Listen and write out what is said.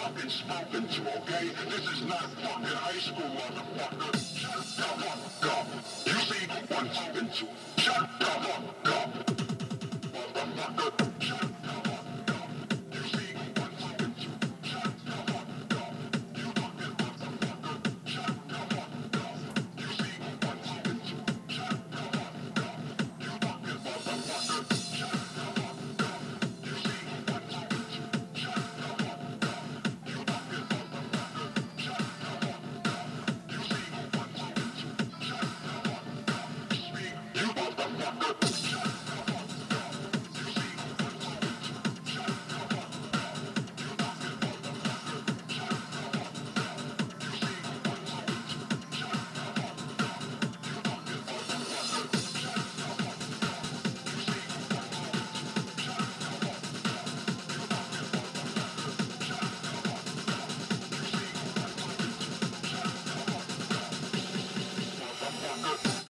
fucking spoken to, okay? This is not fucking high school, motherfucker. Shut the fuck up. You see who I'm talking to. Shut the fuck up.